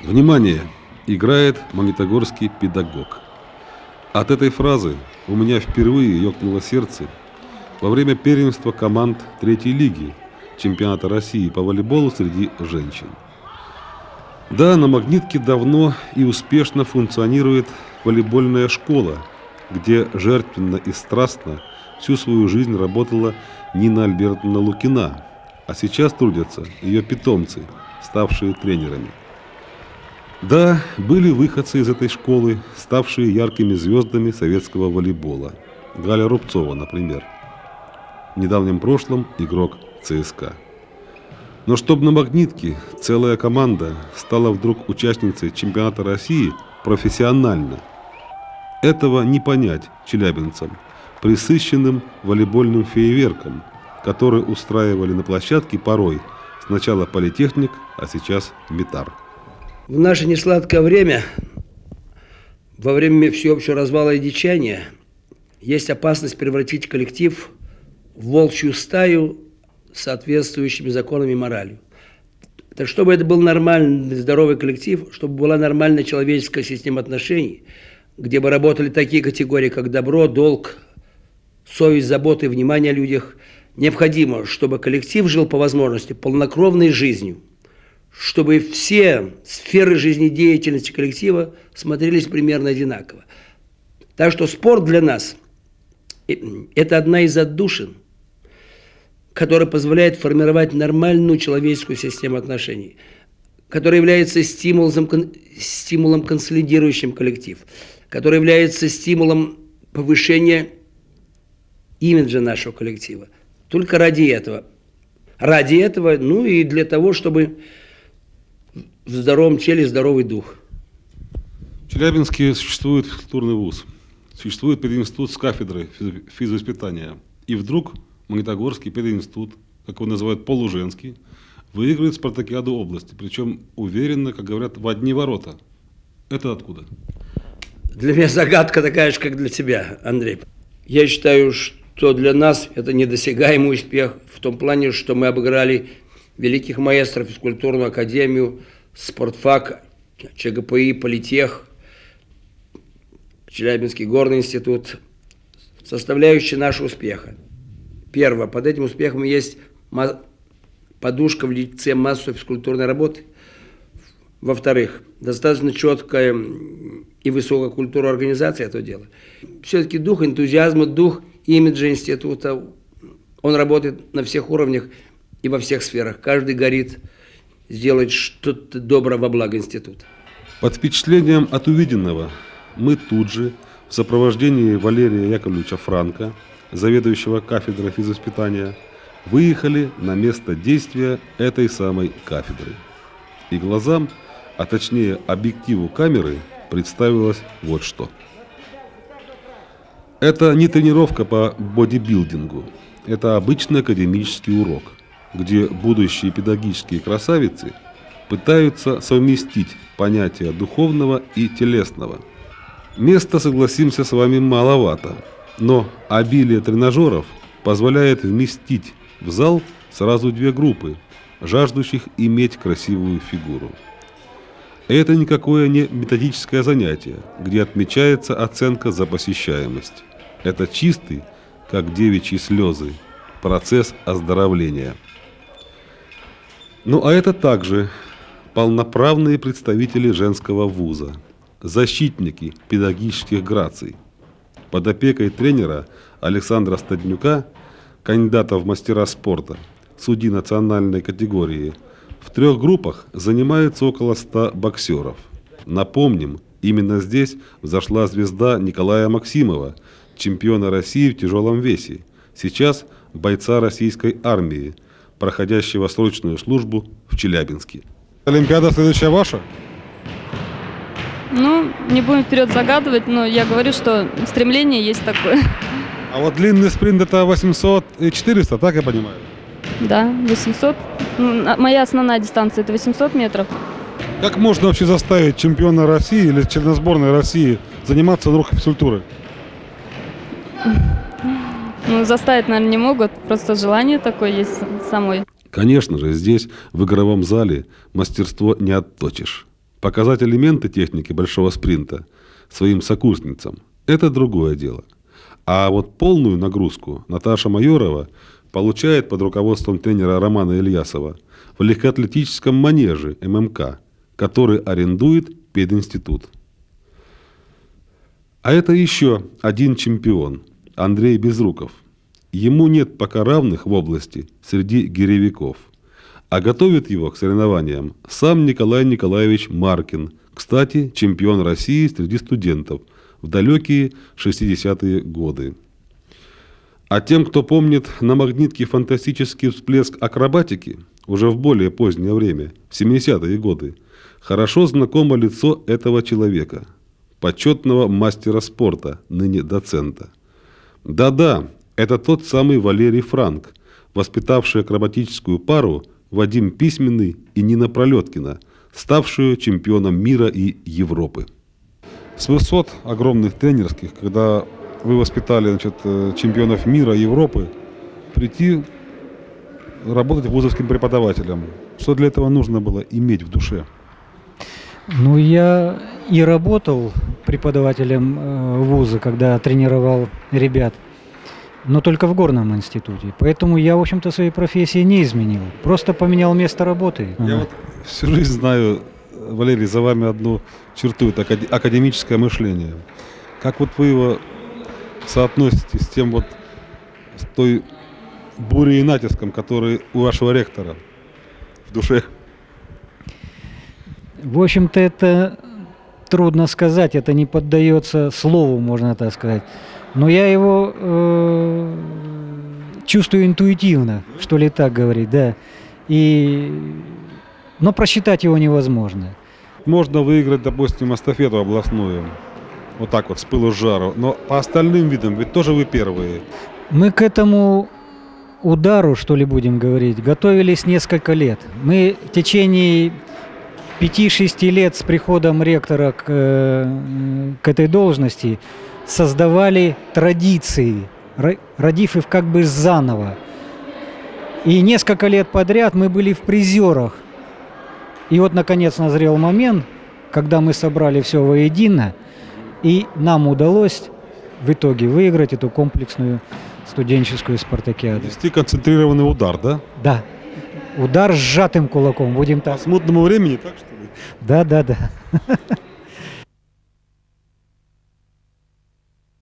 Внимание! Играет магнитогорский педагог. От этой фразы у меня впервые ёкнуло сердце во время первенства команд третьей лиги чемпионата России по волейболу среди женщин. Да, на Магнитке давно и успешно функционирует волейбольная школа, где жертвенно и страстно всю свою жизнь работала Нина Альбертовна Лукина, а сейчас трудятся ее питомцы, ставшие тренерами. Да, были выходцы из этой школы, ставшие яркими звездами советского волейбола. Галя Рубцова, например. В недавнем прошлом игрок ЦСКА. Но чтобы на «Магнитке» целая команда стала вдруг участницей чемпионата России профессионально, этого не понять челябинцам, присыщенным волейбольным фейерверком, который устраивали на площадке порой сначала политехник, а сейчас метар. В наше несладкое время, во время всеобщего развала и дичания, есть опасность превратить коллектив в волчью стаю с соответствующими законами и моралью. Так чтобы это был нормальный, здоровый коллектив, чтобы была нормальная человеческая система отношений, где бы работали такие категории, как добро, долг, совесть, забота и внимание о людях, необходимо, чтобы коллектив жил по возможности полнокровной жизнью – чтобы все сферы жизнедеятельности коллектива смотрелись примерно одинаково. Так что спорт для нас – это одна из отдушин, которая позволяет формировать нормальную человеческую систему отношений, которая является стимулом, стимулом консолидирующим коллектив, которая является стимулом повышения имиджа нашего коллектива. Только ради этого. Ради этого, ну и для того, чтобы в здоровом теле здоровый дух. В Челябинске существует физкультурный вуз, существует пединститут с кафедрой физвоспитания. И вдруг Магнитогорский пединститут, как его называют полуженский, выигрывает спартакиаду области. Причем уверенно, как говорят, в одни ворота. Это откуда? Для меня загадка такая же, как для тебя, Андрей. Я считаю, что для нас это недосягаемый успех в том плане, что мы обыграли великих маэстров, физкультурную академию, спортфак, ЧГПИ, Политех, Челябинский горный институт, составляющие нашего успеха. Первое, под этим успехом есть подушка в лице массовой физкультурной работы. Во-вторых, достаточно четкая и высокая культура организации этого дела. Все-таки дух энтузиазма, дух имиджа института, он работает на всех уровнях и во всех сферах. Каждый горит сделать что-то доброе во благо института. Под впечатлением от увиденного мы тут же в сопровождении Валерия Яковлевича Франка, заведующего кафедрой физвоспитания, выехали на место действия этой самой кафедры. И глазам, а точнее объективу камеры, представилось вот что. Это не тренировка по бодибилдингу, это обычный академический урок – где будущие педагогические красавицы пытаются совместить понятия духовного и телесного. Места, согласимся с вами, маловато, но обилие тренажеров позволяет вместить в зал сразу две группы, жаждущих иметь красивую фигуру. Это никакое не методическое занятие, где отмечается оценка за посещаемость. Это чистый, как девичьи слезы, процесс оздоровления. Ну а это также полноправные представители женского вуза, защитники педагогических граций. Под опекой тренера Александра Стаднюка, кандидата в мастера спорта, судьи национальной категории, в трех группах занимается около 100 боксеров. Напомним, именно здесь взошла звезда Николая Максимова, чемпиона России в тяжелом весе, сейчас бойца российской армии – проходящего срочную службу в Челябинске. Олимпиада следующая ваша? Ну, не будем вперед загадывать, но я говорю, что стремление есть такое. А вот длинный спринт это 800 и 400, так я понимаю? Да, 800. Ну, моя основная дистанция это 800 метров. Как можно вообще заставить чемпиона России или черносборной России заниматься вдруг физкультурой? Ну, заставить, наверное, не могут, просто желание такое есть самой. Конечно же, здесь, в игровом зале, мастерство не отточишь. показать элементы техники большого спринта своим сокурсницам – это другое дело. А вот полную нагрузку Наташа Майорова получает под руководством тренера Романа Ильясова в легкоатлетическом манеже ММК, который арендует пединститут. А это еще один чемпион – Андрей Безруков. Ему нет пока равных в области среди гиревиков. А готовит его к соревнованиям сам Николай Николаевич Маркин, кстати, чемпион России среди студентов в далекие 60-е годы. А тем, кто помнит на магнитке фантастический всплеск акробатики, уже в более позднее время, в 70-е годы, хорошо знакомо лицо этого человека, почетного мастера спорта, ныне доцента. Да-да, это тот самый Валерий Франк, воспитавший акробатическую пару Вадим Письменный и Нина Пролеткина, ставшую чемпионом мира и Европы. С высот огромных тренерских, когда вы воспитали значит, э, чемпионов мира, Европы, прийти работать вузовским преподавателем. Что для этого нужно было иметь в душе? Ну, я и работал преподавателем э, вуза, когда тренировал ребят, но только в горном институте. Поэтому я, в общем-то, своей профессии не изменил. Просто поменял место работы. Я вот всю жизнь знаю, Валерий, за вами одну черту, это академическое мышление. Как вот вы его соотносите с тем вот, с той бурей и натиском, который у вашего ректора в душе? В общем-то, это трудно сказать, это не поддается слову, можно так сказать. Но я его э, чувствую интуитивно, что ли так говорить, да. И, но просчитать его невозможно. Можно выиграть, допустим, эстафету областную, вот так вот, с пылу с жару. Но по остальным видам ведь тоже вы первые. Мы к этому удару, что ли будем говорить, готовились несколько лет. Мы в течение 5-6 лет с приходом ректора к, э, к этой должности создавали традиции, родив их как бы заново. И несколько лет подряд мы были в призерах. И вот, наконец, назрел момент, когда мы собрали все воедино, и нам удалось в итоге выиграть эту комплексную студенческую спартакиаду. Вести концентрированный удар, да? Да. Удар сжатым кулаком, будем так. По смутному времени, так что ли? Да, да, да.